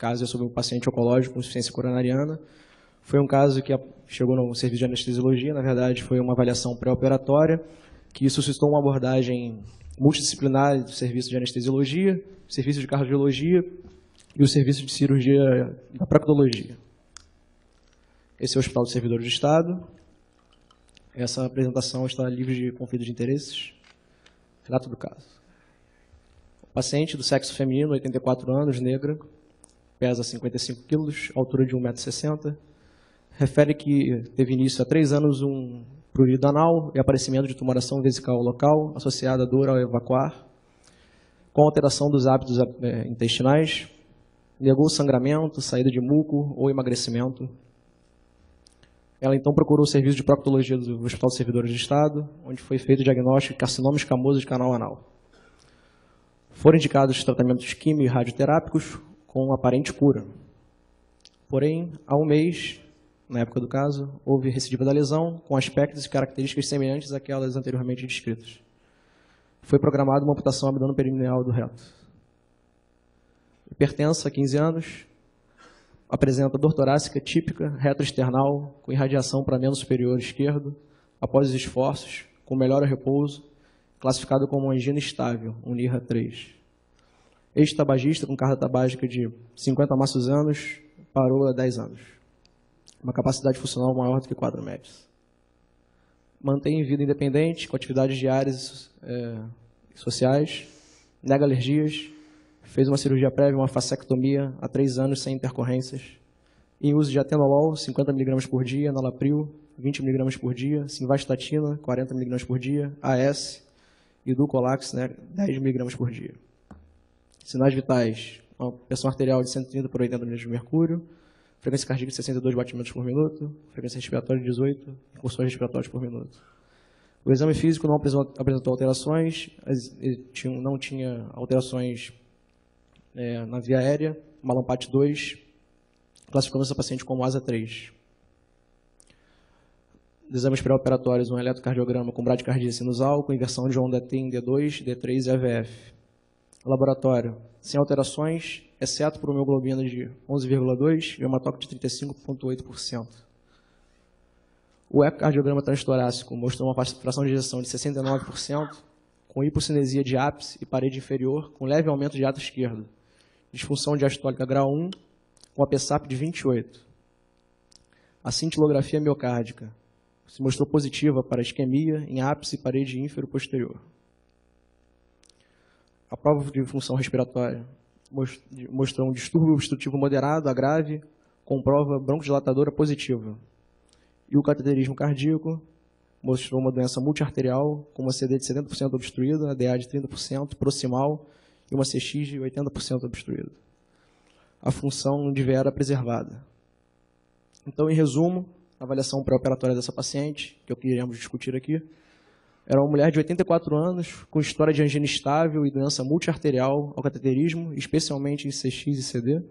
caso é sobre um paciente oncológico com insuficiência coronariana. Foi um caso que chegou no serviço de anestesiologia, na verdade foi uma avaliação pré-operatória, que suscitou uma abordagem multidisciplinar do serviço de anestesiologia, serviço de cardiologia e o serviço de cirurgia da proctologia. Esse é o Hospital dos Servidores do Estado. Essa apresentação está livre de conflito de interesses. Relato do caso. O paciente do sexo feminino, 84 anos, negra, pesa 55 quilos, altura de 1,60m. Refere que teve início há três anos um prurido anal e aparecimento de tumoração vesical local associada à dor ao evacuar, com alteração dos hábitos é, intestinais, negou sangramento, saída de muco ou emagrecimento. Ela então procurou o serviço de proctologia do Hospital dos Servidores de Estado, onde foi feito o diagnóstico de carcinoma escamoso de canal anal. Foram indicados tratamentos quimio e radioterápicos com aparente cura. Porém, há um mês, na época do caso, houve recidiva da lesão com aspectos e características semelhantes àquelas anteriormente descritas. Foi programada uma amputação abdominoperineal do reto. Hipertensa, 15 anos, apresenta dor torácica típica, retroesternal, com irradiação para menos superior esquerdo, após os esforços, com melhor repouso, classificado como angina estável, um NIRA 3. Ex-tabagista com carga tabágica de 50 maços anos, parou há 10 anos. Uma capacidade funcional maior do que 4 médios. Mantém vida independente, com atividades diárias é, sociais, nega alergias, fez uma cirurgia prévia, uma fasectomia, há três anos sem intercorrências. Em uso de atenolol, 50mg por dia, nalapril, 20mg por dia, simvastatina, 40mg por dia, AS e Dulcolax, né, 10mg por dia. Sinais vitais, uma pressão arterial de 130 por 80 mm de mercúrio, frequência cardíaca de 62 batimentos por minuto, frequência respiratória de 18, incursões respiratórias por minuto. O exame físico não apresentou alterações, não tinha alterações é, na via aérea, Malampate 2, classificamos essa paciente como ASA 3. Exames pré-operatórios, um eletrocardiograma com bradicardia sinusal, com inversão de onda T em D2, D3 e AVF. Laboratório, sem alterações, exceto por hemoglobina de 11,2 e hematócrito de 35,8%. O ecocardiograma transtorácico mostrou uma fração de ejeção de 69%, com hipocinesia de ápice e parede inferior, com leve aumento de ato esquerdo disfunção diastólica grau 1, com a PSAP de 28. A cintilografia miocárdica se mostrou positiva para isquemia em ápice e parede ínfero posterior. A prova de função respiratória mostrou um distúrbio obstrutivo moderado a grave, com prova broncodilatadora positiva. E o cateterismo cardíaco mostrou uma doença multiarterial com uma CD de 70% obstruída, ADA de 30%, proximal e uma CX de 80% obstruída. A função de vera preservada. Então, em resumo, a avaliação pré-operatória dessa paciente, que eu queríamos discutir aqui, era uma mulher de 84 anos, com história de angina estável e doença multiarterial ao cateterismo, especialmente em CX e CD,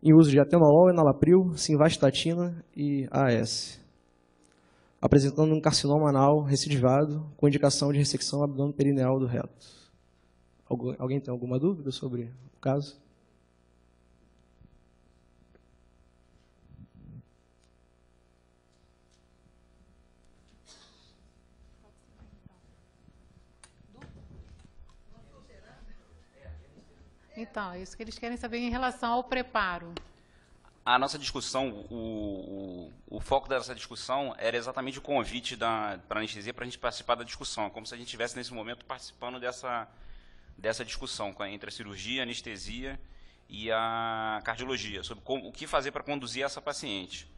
em uso de atenolol, enalapril, simvastatina e AS, apresentando um carcinoma anal recidivado com indicação de ressecção abdômen perineal do reto. Alguém tem alguma dúvida sobre o caso? Então, é isso que eles querem saber em relação ao preparo. A nossa discussão, o, o, o foco dessa discussão era exatamente o convite para a anestesia para a gente participar da discussão, como se a gente estivesse nesse momento participando dessa, dessa discussão entre a cirurgia, a anestesia e a cardiologia, sobre como, o que fazer para conduzir essa paciente.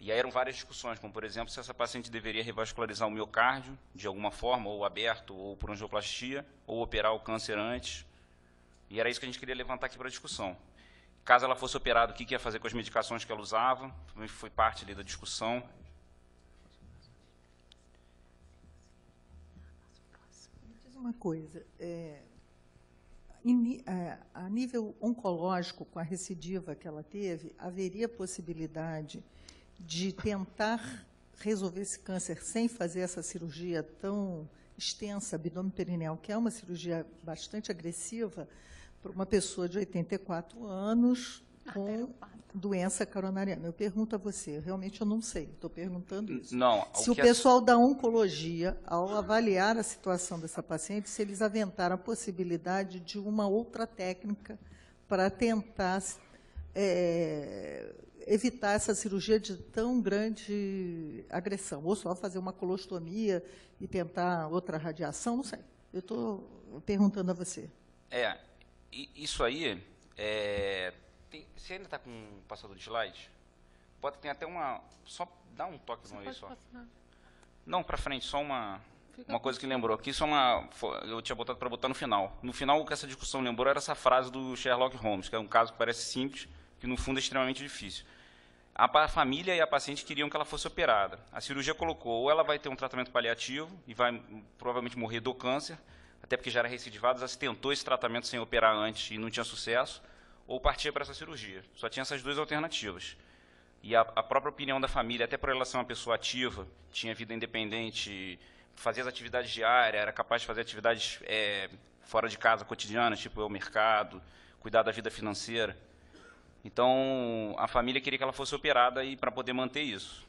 E aí eram várias discussões, como por exemplo, se essa paciente deveria revascularizar o miocárdio de alguma forma, ou aberto, ou por angioplastia, ou operar o câncer antes. E era isso que a gente queria levantar aqui para a discussão. Caso ela fosse operada, o que ia fazer com as medicações que ela usava, também foi parte ali da discussão. uma coisa. É, é, a nível oncológico, com a recidiva que ela teve, haveria possibilidade de tentar resolver esse câncer sem fazer essa cirurgia tão extensa, abdômen perineal, que é uma cirurgia bastante agressiva, para uma pessoa de 84 anos com doença coronariana. Eu pergunto a você, realmente eu não sei, estou perguntando isso. Não. Se o, o pessoal da oncologia, ao avaliar a situação dessa paciente, se eles aventaram a possibilidade de uma outra técnica para tentar é, evitar essa cirurgia de tão grande agressão, ou só fazer uma colostomia e tentar outra radiação, não sei. Eu estou perguntando a você. É, isso aí, é, tem, você ainda está com um passador de slide? Pode ter até uma, só dá um toque de uma vez só. Passar. Não, para frente, só uma, uma coisa que lembrou. Aqui é uma, eu tinha botado para botar no final. No final, o que essa discussão lembrou era essa frase do Sherlock Holmes, que é um caso que parece simples, que no fundo é extremamente difícil. A família e a paciente queriam que ela fosse operada. A cirurgia colocou ou ela vai ter um tratamento paliativo e vai provavelmente morrer do câncer, até porque já era recidivado, já se tentou esse tratamento sem operar antes e não tinha sucesso, ou partia para essa cirurgia. Só tinha essas duas alternativas. E a, a própria opinião da família, até por relação a uma pessoa ativa, tinha vida independente, fazia as atividades diárias, era capaz de fazer atividades é, fora de casa cotidianas, tipo ir ao mercado, cuidar da vida financeira. Então, a família queria que ela fosse operada e para poder manter isso.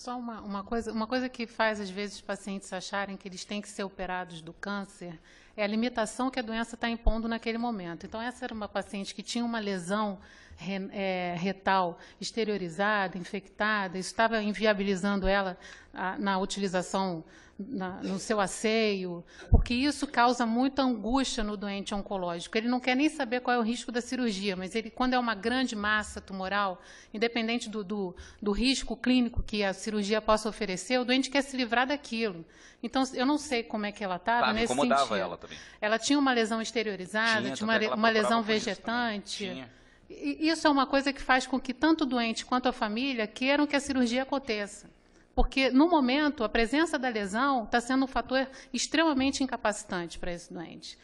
Só uma, uma, coisa, uma coisa que faz, às vezes, os pacientes acharem que eles têm que ser operados do câncer é a limitação que a doença está impondo naquele momento. Então, essa era uma paciente que tinha uma lesão é, retal exteriorizada, infectada, isso estava inviabilizando ela a, na utilização na, no seu asseio, porque isso causa muita angústia no doente oncológico. Ele não quer nem saber qual é o risco da cirurgia, mas ele, quando é uma grande massa tumoral, independente do, do, do risco clínico que a cirurgia possa oferecer, o doente quer se livrar daquilo. Então, eu não sei como é que ela estava nesse incomodava sentido. ela também. Ela tinha uma lesão exteriorizada, tinha, tinha uma, uma lesão vegetante. Isso é uma coisa que faz com que tanto o doente quanto a família queiram que a cirurgia aconteça. Porque, no momento, a presença da lesão está sendo um fator extremamente incapacitante para esse doente.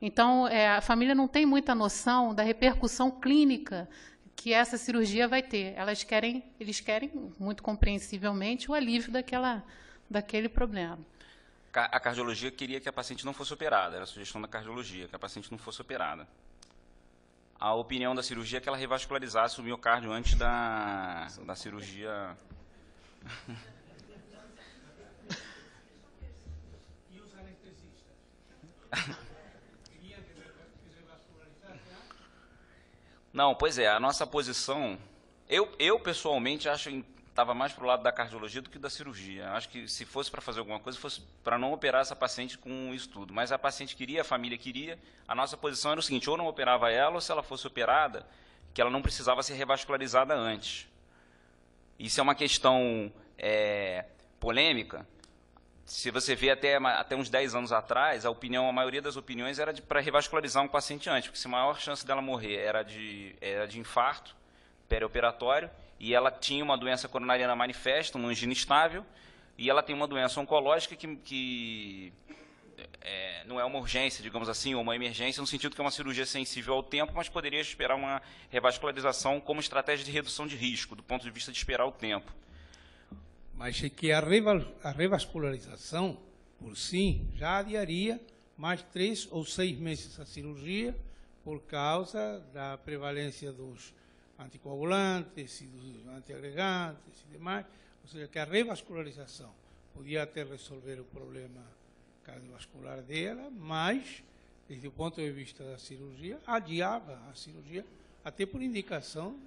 Então, é, a família não tem muita noção da repercussão clínica que essa cirurgia vai ter. Elas querem, eles querem, muito compreensivelmente, o alívio daquela, daquele problema. A cardiologia queria que a paciente não fosse operada, era a sugestão da cardiologia, que a paciente não fosse operada. A opinião da cirurgia é que ela revascularizasse o miocárdio antes da, da cirurgia Não, pois é, a nossa posição, eu, eu pessoalmente acho estava mais para o lado da cardiologia do que da cirurgia. Acho que se fosse para fazer alguma coisa, fosse para não operar essa paciente com isso tudo. Mas a paciente queria, a família queria. A nossa posição era o seguinte: ou não operava ela, ou se ela fosse operada, que ela não precisava ser revascularizada antes. Isso é uma questão é, polêmica, se você vê até, até uns 10 anos atrás, a opinião, a maioria das opiniões era para revascularizar um paciente antes, porque se a maior chance dela morrer era de, era de infarto perioperatório, e ela tinha uma doença coronariana manifesta, uma angina estável, e ela tem uma doença oncológica que, que é, não é uma urgência, digamos assim, ou uma emergência, no sentido que é uma cirurgia sensível ao tempo, mas poderia esperar uma revascularização como estratégia de redução de risco, do ponto de vista de esperar o tempo. Mas é que a, revascularização, por si, já adiaria mais três ou seis meses a cirurgia, por causa da prevalência dos anticoagulantes antiagregantes e demais. Ou seja, que a revascularização podia até resolver o problema cardiovascular dela, mas, desde o ponto de vista da cirurgia, adiava a cirurgia, até por indicação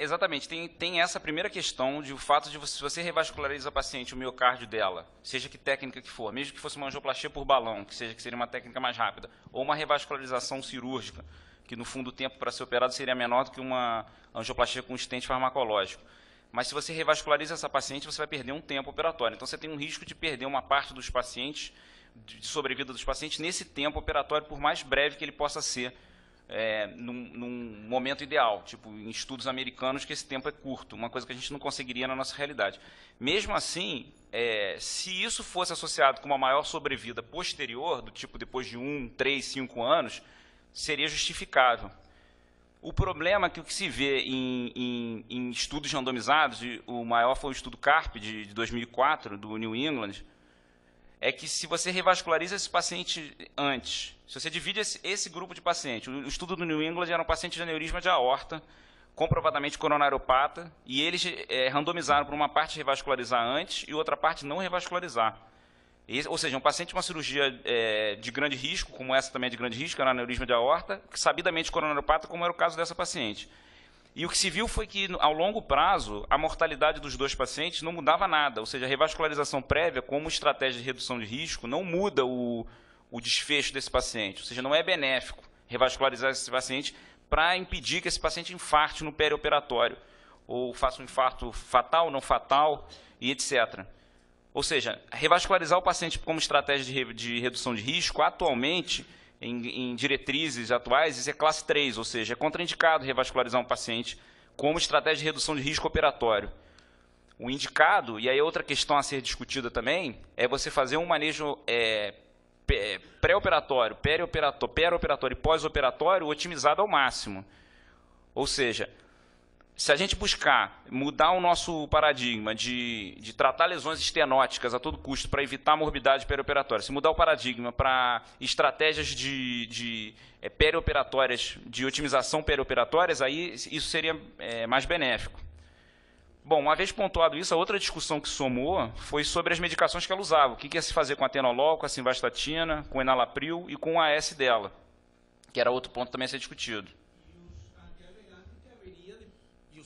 Exatamente, tem, tem essa primeira questão de o fato de você, se você revasculariza a paciente, o miocárdio dela, seja que técnica que for, mesmo que fosse uma angioplastia por balão, que seja que seria uma técnica mais rápida, ou uma revascularização cirúrgica, que no fundo o tempo para ser operado seria menor do que uma angioplastia com estente farmacológico. Mas se você revasculariza essa paciente, você vai perder um tempo operatório. Então você tem um risco de perder uma parte dos pacientes, de sobrevida dos pacientes, nesse tempo operatório, por mais breve que ele possa ser é, num, num, momento ideal, tipo em estudos americanos que esse tempo é curto, uma coisa que a gente não conseguiria na nossa realidade. Mesmo assim, é, se isso fosse associado com uma maior sobrevida posterior, do tipo depois de um, três, cinco anos, seria justificável. O problema é que o que se vê em, em, em estudos randomizados, o maior foi o estudo CARP de, de 2004, do New England, é que se você revasculariza esse paciente antes, se você divide esse, esse grupo de pacientes, o, o estudo do New England era um paciente de aneurisma de aorta, comprovadamente coronariopata, e eles é, randomizaram para uma parte revascularizar antes e outra parte não revascularizar. Ou seja, um paciente com uma cirurgia é, de grande risco, como essa também é de grande risco, era aneurisma de aorta, sabidamente coronariopata, como era o caso dessa paciente. E o que se viu foi que, ao longo prazo, a mortalidade dos dois pacientes não mudava nada. Ou seja, a revascularização prévia, como estratégia de redução de risco, não muda o, o desfecho desse paciente. Ou seja, não é benéfico revascularizar esse paciente para impedir que esse paciente infarte no perioperatório, ou faça um infarto fatal, não fatal, e etc. Ou seja, revascularizar o paciente como estratégia de, de redução de risco, atualmente, em, em, diretrizes atuais, isso é classe 3, ou seja, é contraindicado revascularizar um paciente como estratégia de redução de risco operatório. O indicado, e aí outra questão a ser discutida também, é você fazer um manejo é, pré-operatório, perioperatório, perioperatório e pós-operatório otimizado ao máximo. Ou seja, se a gente buscar mudar o nosso paradigma de, de tratar lesões estenóticas a todo custo para evitar morbidade perioperatória, se mudar o paradigma para estratégias de, de é, perioperatórias, de otimização perioperatórias, aí isso seria é, mais benéfico. Bom, uma vez pontuado isso, a outra discussão que somou foi sobre as medicações que ela usava. O que ia se fazer com a tenolol, com a simvastatina, com o enalapril e com a AS dela, que era outro ponto também a ser discutido.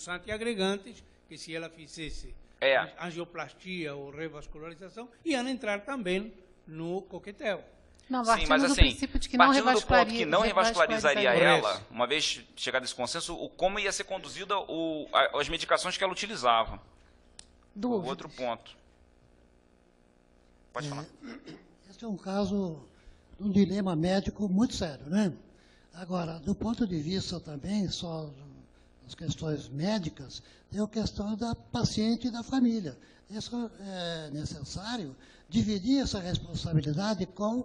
E os antiagregantes, que se ela fizesse é. angioplastia ou revascularização, iam entrar também no coquetel. Não, Sim, mas assim, que partindo do ponto que não revascularizaria ela, uma vez chegado esse consenso, o, como ia ser conduzida o, a, as medicações que ela utilizava. Dúvidas. Outro ponto. Pode é, falar. Esse é um caso de um dilema médico muito sério, né? Agora, do ponto de vista também, só das questões médicas, tem a questão da paciente e da família. Isso é necessário dividir essa responsabilidade com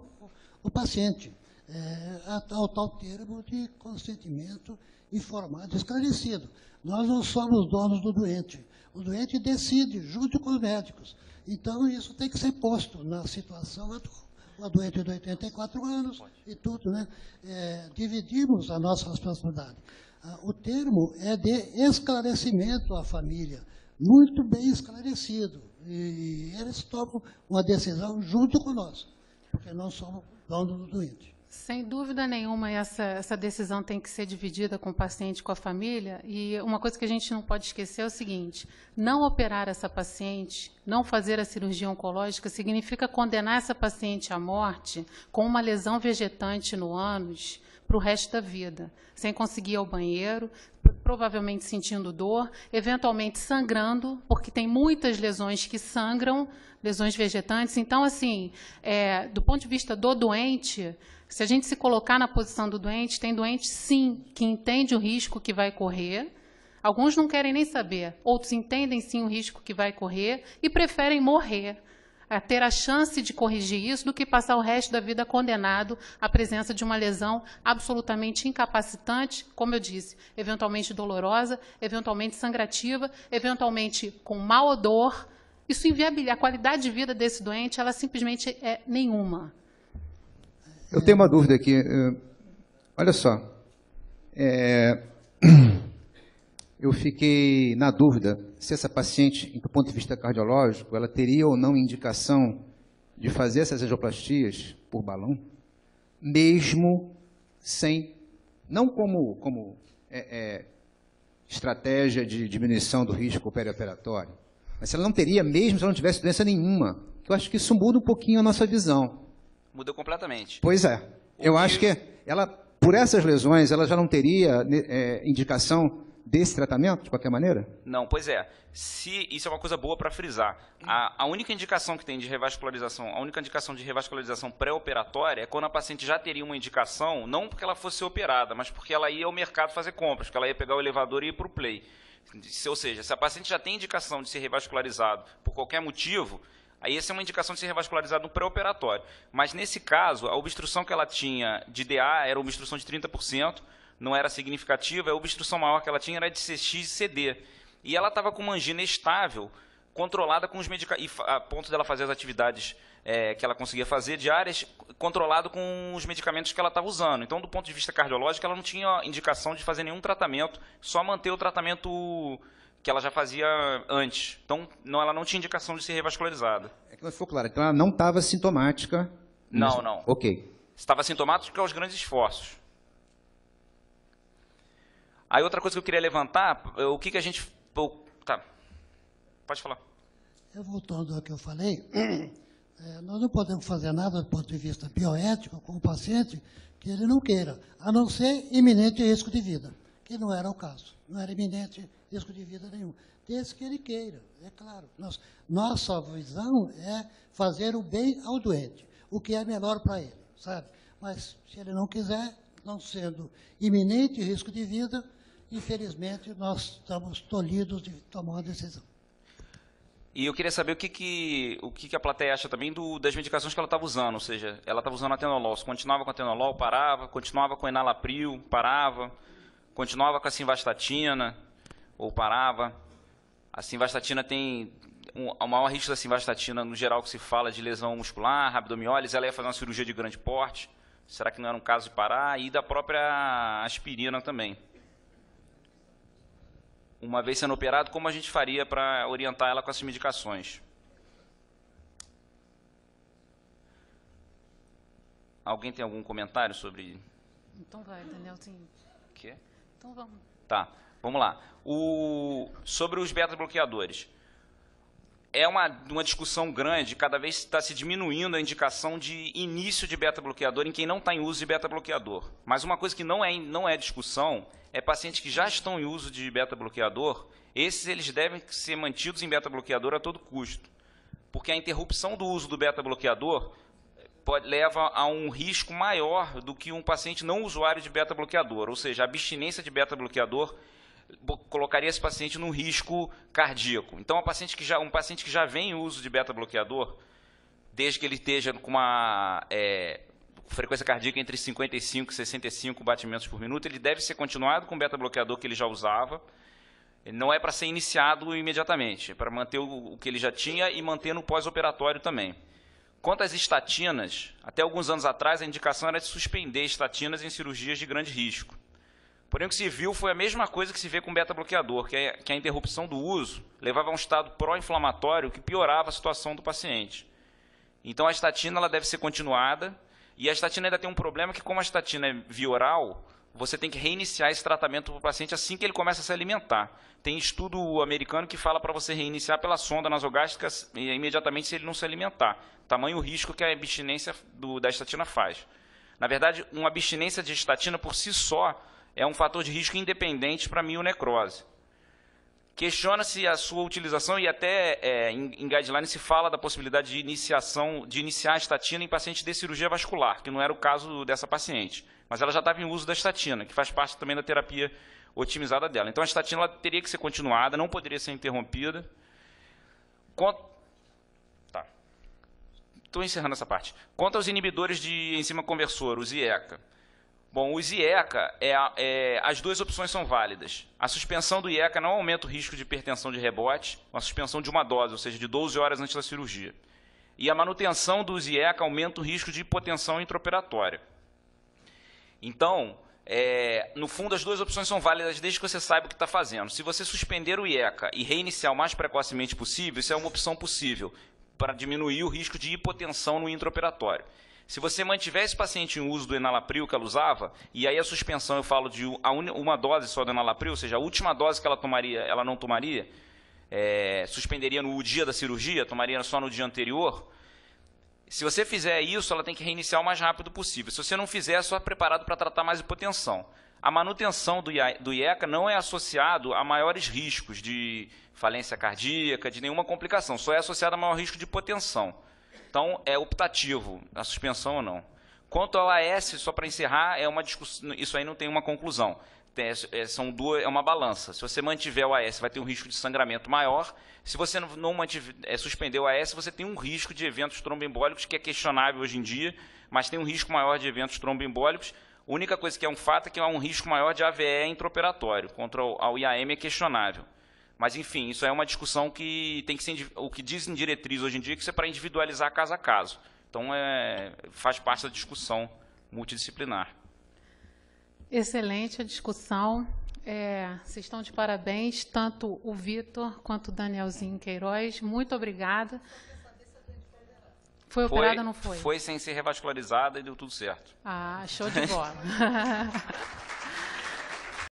o paciente, é, ao tal termo de consentimento informado, esclarecido. Nós não somos donos do doente. O doente decide junto com os médicos. Então, isso tem que ser posto na situação atual. O doente de 84 anos e tudo, né? É, dividimos a nossa responsabilidade. Ah, o termo é de esclarecimento à família, muito bem esclarecido. E eles tomam uma decisão junto conosco, porque nós somos dono do doente. Sem dúvida nenhuma, essa, essa decisão tem que ser dividida com o paciente, com a família. E uma coisa que a gente não pode esquecer é o seguinte: não operar essa paciente, não fazer a cirurgia oncológica, significa condenar essa paciente à morte com uma lesão vegetante no ânus para o resto da vida, sem conseguir ir ao banheiro, provavelmente sentindo dor, eventualmente sangrando, porque tem muitas lesões que sangram, lesões vegetantes. Então, assim, é, do ponto de vista do doente, se a gente se colocar na posição do doente, tem doente, sim, que entende o risco que vai correr. Alguns não querem nem saber, outros entendem sim o risco que vai correr e preferem morrer a ter a chance de corrigir isso do que passar o resto da vida condenado à presença de uma lesão absolutamente incapacitante, como eu disse, eventualmente dolorosa, eventualmente sangrativa, eventualmente com mau odor. Isso inviabiliza a qualidade de vida desse doente, ela simplesmente é nenhuma. Eu tenho uma dúvida aqui. Eh, olha só. É... Eu fiquei na dúvida se essa paciente, do ponto de vista cardiológico, ela teria ou não indicação de fazer essas angioplastias por balão, mesmo sem, não como, como é, é, estratégia de diminuição do risco perioperatório, mas se ela não teria mesmo se ela não tivesse doença nenhuma. Eu acho que isso muda um pouquinho a nossa visão. Muda completamente. Pois é. Eu acho que ela, por essas lesões, ela já não teria né, é, indicação desse tratamento, de qualquer maneira? Não, pois é. Se isso é uma coisa boa para frisar. A, a, única indicação que tem de revascularização, a única indicação de revascularização pré-operatória é quando a paciente já teria uma indicação, não porque ela fosse operada, mas porque ela ia ao mercado fazer compras, porque ela ia pegar o elevador e ir para o play. Ou seja, se a paciente já tem indicação de ser revascularizado por qualquer motivo, aí essa é uma indicação de ser revascularizado no pré-operatório. Mas nesse caso, a obstrução que ela tinha de DA era uma obstrução de 30%, não era significativa, a obstrução maior que ela tinha era de CX e CD. E ela estava com uma angina estável, controlada com os medicamentos, a ponto dela fazer as atividades é, que ela conseguia fazer diárias, controlado com os medicamentos que ela estava usando. Então, do ponto de vista cardiológico, ela não tinha indicação de fazer nenhum tratamento, só manter o tratamento que ela já fazia antes. Então, não, ela não tinha indicação de ser revascularizada. É que não ficou claro. Então ela não estava sintomática. Não, Mas- não. Ok. Estava sintomática aos grandes esforços. Aí outra coisa que eu queria levantar, é o que, que a gente... Tá. Pode falar. Eu voltando ao que eu falei, eh, nós não podemos fazer nada do ponto de vista bioético com o paciente que ele não queira, a não ser iminente risco de vida, que não era o caso. Não era iminente risco de vida nenhum. Desde que ele queira, é claro. Nós- nossa visão é fazer o bem ao doente, o que é melhor para ele, sabe? Mas se ele não quiser, não sendo iminente risco de vida, infelizmente nós estamos tolhidos de tomar uma decisão. E eu queria saber o que, que, o que, que a plateia acha também do, das medicações que ela estava usando. Ou seja, ela estava usando atenolol. Se continuava com atenolol, parava. Continuava com enalapril, parava. Continuava com a simvastatina, ou parava. A simvastatina tem... Um, o maior risco da simvastatina, no geral, que se fala de lesão muscular, abdomiólise, ela ia fazer uma cirurgia de grande porte. Será que não era um caso de parar? E da própria aspirina também uma vez sendo operado, como a gente faria para orientar ela com essas medicações? Alguém tem algum comentário sobre Então vai, Danielzinho. o quê? Então vamos. Tá, vamos lá. O, sobre os beta-bloqueadores. É uma, uma discussão grande, cada vez está se diminuindo a indicação de início de beta-bloqueador em quem não está em uso de beta-bloqueador. Mas uma coisa que não é, não é discussão é pacientes que já estão em uso de beta-bloqueador, esses eles devem ser mantidos em beta-bloqueador a todo custo. Porque a interrupção do uso do beta-bloqueador leva a um risco maior do que um paciente não usuário de beta-bloqueador, ou seja, a abstinência de beta-bloqueador colocaria esse paciente num risco cardíaco. Então, um paciente que já, um paciente que já vem em uso de beta-bloqueador, desde que ele esteja com uma é, frequência cardíaca entre 55 e 65 batimentos por minuto, ele deve ser continuado com o beta-bloqueador que ele já usava. Ele não é para ser iniciado imediatamente, é para manter o, o que ele já tinha e manter no pós-operatório também. Quanto às estatinas, até alguns anos atrás a indicação era de suspender estatinas em cirurgias de grande risco. Porém, o que se viu foi a mesma coisa que se vê com beta-bloqueador, que, é, que a interrupção do uso levava a um estado pró-inflamatório que piorava a situação do paciente. Então, a estatina ela deve ser continuada, e a estatina ainda tem um problema que, como a estatina é via oral, você tem que reiniciar esse tratamento para o paciente assim que ele começa a se alimentar. Tem estudo americano que fala para você reiniciar pela sonda nasogástrica imediatamente se ele não se alimentar. Tamanho o risco que a abstinência do, da estatina faz. Na verdade, uma abstinência de estatina por si só é um fator de risco independente para mionecrose. Questiona-se a sua utilização e até é, em, em guideline se fala da possibilidade de iniciação, de iniciar a estatina em pacientes de cirurgia vascular, que não era o caso dessa paciente. Mas ela já estava em uso da estatina, que faz parte também da terapia otimizada dela. Então a estatina teria que ser continuada, não poderia ser interrompida. Quanto... Tá. Estou encerrando essa parte. Quanto aos inibidores de enzima conversor, os IECA. Bom, os IECA, é, é, as duas opções são válidas. A suspensão do IECA não aumenta o risco de hipertensão de rebote, uma suspensão de uma dose, ou seja, de 12 horas antes da cirurgia. E a manutenção dos IECA aumenta o risco de hipotensão intraoperatória. Então, é, no fundo, as duas opções são válidas desde que você saiba o que está fazendo. Se você suspender o IECA e reiniciar o mais precocemente possível, isso é uma opção possível para diminuir o risco de hipotensão no intraoperatório. Se você mantiver esse paciente em uso do enalapril que ela usava, e aí a suspensão eu falo de uma dose só do enalapril, ou seja, a última dose que ela tomaria, ela não tomaria, é, suspenderia no dia da cirurgia, tomaria só no dia anterior, se você fizer isso, ela tem que reiniciar o mais rápido possível. Se você não fizer, é só preparado para tratar mais hipotensão. A manutenção do IECA não é associado a maiores riscos de falência cardíaca, de nenhuma complicação, só é associado a maior risco de hipotensão. Então, é optativo a suspensão ou não. Quanto ao AS, só para encerrar, é uma discussão, isso aí não tem uma conclusão. Tem- é, são duas, é uma balança. Se você mantiver o AS, vai ter um risco de sangramento maior. Se você não, não mantiver, é, suspender o AS, você tem um risco de eventos tromboembólicos, que é questionável hoje em dia, mas tem um risco maior de eventos tromboembólicos. A única coisa que é um fato é que há um risco maior de AVE intraoperatório. Contra o ao IAM é questionável. Mas, enfim, isso é uma discussão que tem que ser. O que dizem diretriz hoje em dia que isso é para individualizar caso a caso. Então, é, faz parte da discussão multidisciplinar. Excelente a discussão. É, vocês estão de parabéns, tanto o Vitor quanto o Danielzinho Queiroz. Muito obrigada. Foi operada ou não foi? Foi sem ser revascularizada e deu tudo certo. Ah, show de bola.